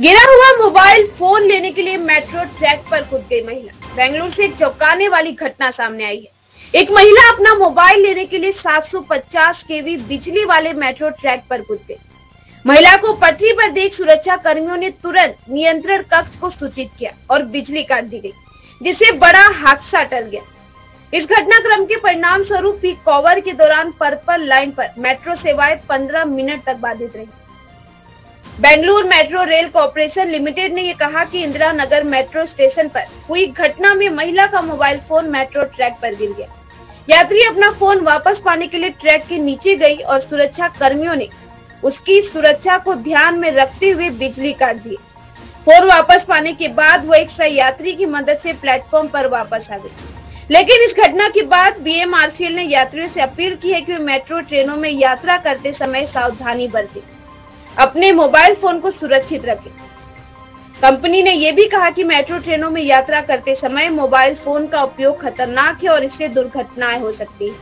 गिरा हुआ mobile phone लेने के लिए मेट्रो ट्रैक पर कूद गई महिला। बेंगलुरु से चौंकाने वाली घटना सामने आई है। एक महिला अपना मोबाइल लेने के लिए 750 केवी बिजली वाले मेट्रो ट्रैक पर कूद गई। महिला को पटरी पर देख सुरक्षा कर्मियों ने तुरंत नियंत्रण कक्ष को सूचित किया और बिजली काट दी गई, जिससे बड़ा हादसा टल गया। इस घटनाक्रम के परिणाम स्वरूप पीक कवर के दौरान पर्पल लाइन पर मेट्रो सेवाएँ 15 मिनट तक बाधित रही। Bengaluru metro rail corporation limited ने ये कहा कि इंदिरा नगर मेट्रो स्टेशन पर हुई घटना में महिला का मोबाइल फ़ोन मेट्रो ट्रैक पर गिर गया। यात्री अपना फ़ोन वापस पाने के लिए ट्रैक के नीचे गई और सुरक्षा कर्मियों ने उसकी सुरक्षा को ध्यान में रखते हुए बिजली काट दी। फ़ोन वापस पाने के बाद वो एक यात्री की मदद से प्लेटफॉर्म पर वापस आ गई। लेकिन इस घटना के बाद बीएमआरसीएल ने यात्रियों से अपील की है कि वे मेट्रो ट्रेनों में यात्रा करते समय सावधानी बरतें। अपने मोबाइल फ़ोन को सुरक्षित रखें। कंपनी ने यह भी कहा कि मेट्रो ट्रेनों में यात्रा करते समय मोबाइल फ़ोन का उपयोग खतरनाक है और इससे दुर्घटनाएँ हो सकती है।